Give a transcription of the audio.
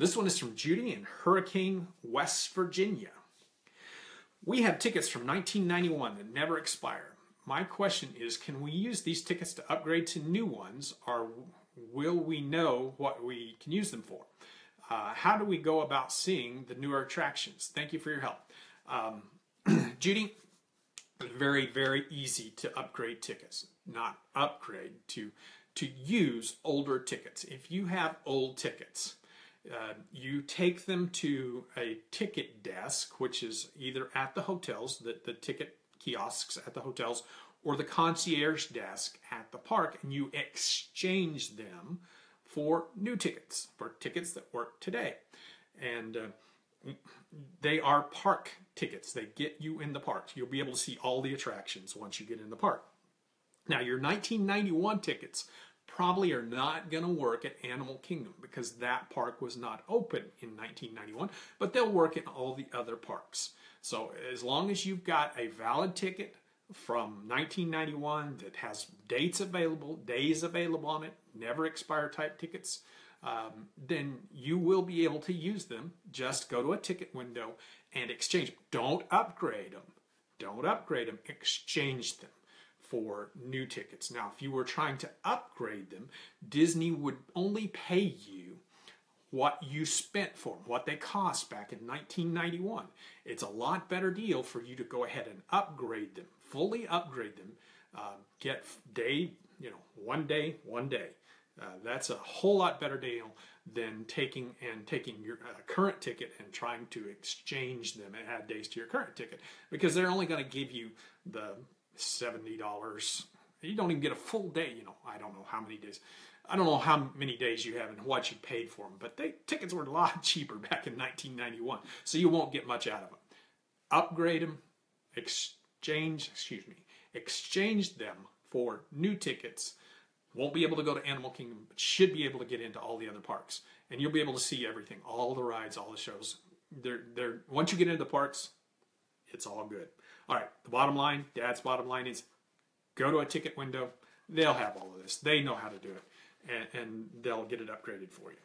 This one is from Judy in Hurricane, West Virginia. We have tickets from 1991 that never expire. My question is can we use these tickets to upgrade to new ones, or will we know what we can use them for? Uh, how do we go about seeing the newer attractions? Thank you for your help. Um, Judy, very, very easy to upgrade tickets, not upgrade, to, to use older tickets. If you have old tickets, uh, you take them to a ticket desk, which is either at the hotels, the, the ticket kiosks at the hotels, or the concierge desk at the park, and you exchange them for new tickets, for tickets that work today. And uh, they are park tickets. They get you in the park. You'll be able to see all the attractions once you get in the park. Now, your 1991 tickets probably are not going to work at Animal Kingdom because that park was not open in 1991, but they'll work in all the other parks. So as long as you've got a valid ticket from 1991 that has dates available, days available on it, never expire type tickets, um, then you will be able to use them. Just go to a ticket window and exchange them. Don't upgrade them. Don't upgrade them. Exchange them for new tickets. Now, if you were trying to upgrade them, Disney would only pay you what you spent for them, what they cost back in 1991. It's a lot better deal for you to go ahead and upgrade them, fully upgrade them, uh, get day, you know, one day, one day. Uh, that's a whole lot better deal than taking and taking your uh, current ticket and trying to exchange them and add days to your current ticket because they're only going to give you the seventy dollars. You don't even get a full day. You know, I don't know how many days. I don't know how many days you have and what you paid for them, but they tickets were a lot cheaper back in 1991, so you won't get much out of them. Upgrade them, exchange, excuse me, exchange them for new tickets. Won't be able to go to Animal Kingdom, but should be able to get into all the other parks, and you'll be able to see everything, all the rides, all the shows. They're, they're once you get into the parks, it's all good. All right, the bottom line, Dad's bottom line is go to a ticket window. They'll have all of this. They know how to do it, and, and they'll get it upgraded for you.